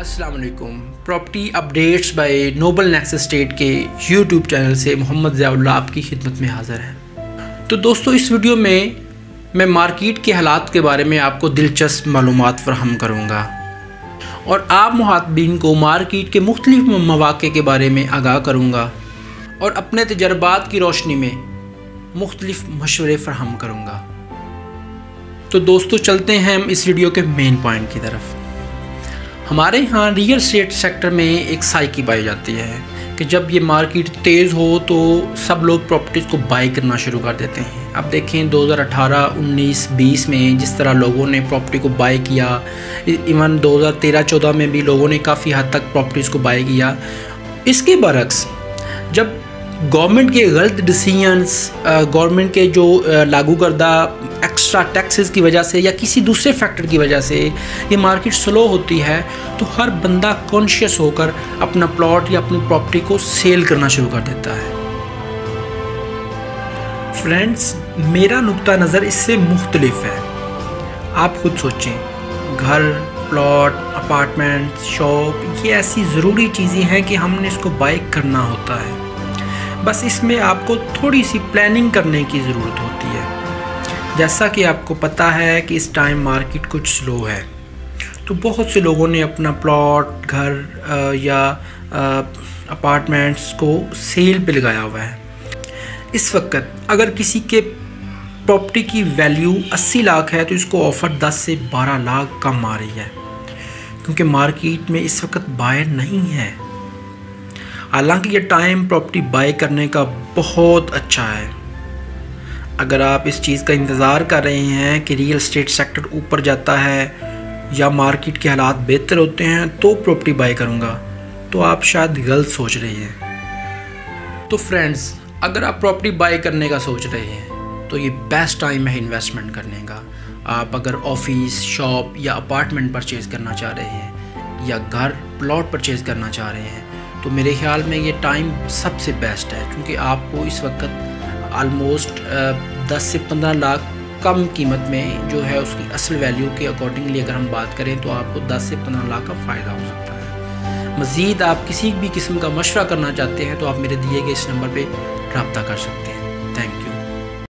अस्सलाम वालेकुम। Property updates by Noble Nex State के यूट्यूब चैनल से मोहम्मद ज़ियाउल्ला आपकी खिदमत में हाज़िर है। तो दोस्तों, इस वीडियो में मैं मार्केट के हालात के बारे में आपको दिलचस्प मालूम फ्राहम करूँगा। और आप मुहातबीन को मार्केट के मुख्तलिफ़ मौाक़े के बारे में आगाह करूँगा और अपने तजर्बात की रोशनी में मुख्तलिफ़ मशवरे फ्राहम करूँगा। तो दोस्तों, चलते हैं हम इस वीडियो के मेन पॉइंट की तरफ़। हमारे यहाँ रियल स्टेट सेक्टर में एक साइकी पाई जाती है कि जब ये मार्केट तेज़ हो तो सब लोग प्रॉपर्टीज़ को बाई करना शुरू कर देते हैं। अब देखें 2018, 19, 20 में जिस तरह लोगों ने प्रॉपर्टी को बाई किया इवन 2013-14 में भी लोगों ने काफ़ी हद तक प्रॉपर्टीज़ को बाई किया। इसके बरक्स जब गवर्नमेंट के गलत डिसीजंस गवर्नमेंट के जो लागू करदा एक्स्ट्रा टैक्सेस की वजह से या किसी दूसरे फैक्टर की वजह से ये मार्केट स्लो होती है तो हर बंदा कॉन्शियस होकर अपना प्लॉट या अपनी प्रॉपर्टी को सेल करना शुरू कर देता है। फ्रेंड्स मेरा नुक्ता नज़र इससे मुख्तलिफ़ है। आप खुद सोचें, घर प्लॉट अपार्टमेंट शॉप ये ऐसी ज़रूरी चीज़ें हैं कि हमने इसको बाइक करना होता है। बस इसमें आपको थोड़ी सी प्लानिंग करने की ज़रूरत होती है। जैसा कि आपको पता है कि इस टाइम मार्केट कुछ स्लो है। तो बहुत से लोगों ने अपना प्लॉट घर या अपार्टमेंट्स को सेल पे लगाया हुआ है। इस वक्त अगर किसी के प्रॉपर्टी की वैल्यू 80 लाख है तो इसको ऑफ़र 10 से 12 लाख कम आ रही है। क्योंकि मार्केट में इस वक्त बायर नहीं है। हालाँकि ये टाइम प्रॉपर्टी बाई करने का बहुत अच्छा है। अगर आप इस चीज़ का इंतज़ार कर रहे हैं कि रियल इस्टेट सेक्टर ऊपर जाता है या मार्केट के हालात बेहतर होते हैं तो प्रॉपर्टी बाई करूँगा। तो आप शायद गलत सोच रहे हैं। तो फ्रेंड्स, अगर आप प्रॉपर्टी बाई करने का सोच रहे हैं तो ये बेस्ट टाइम है इन्वेस्टमेंट करने का। आप अगर ऑफ़िस, शॉप या अपार्टमेंट परचेज़ करना चाह रहे हैं या घर प्लॉट परचेज़ करना चाह रहे हैं तो मेरे ख्याल में ये टाइम सबसे बेस्ट है, क्योंकि आपको इस वक्त आलमोस्ट दस से पंद्रह लाख कम कीमत में जो है उसकी असल वैल्यू के अकॉर्डिंगली अगर हम बात करें तो आपको 10 से पंद्रह लाख का फ़ायदा हो सकता है। मज़ीद आप किसी भी किस्म का मशवरा करना चाहते हैं तो आप मेरे दिए गए इस नंबर पर रबता कर सकते हैं।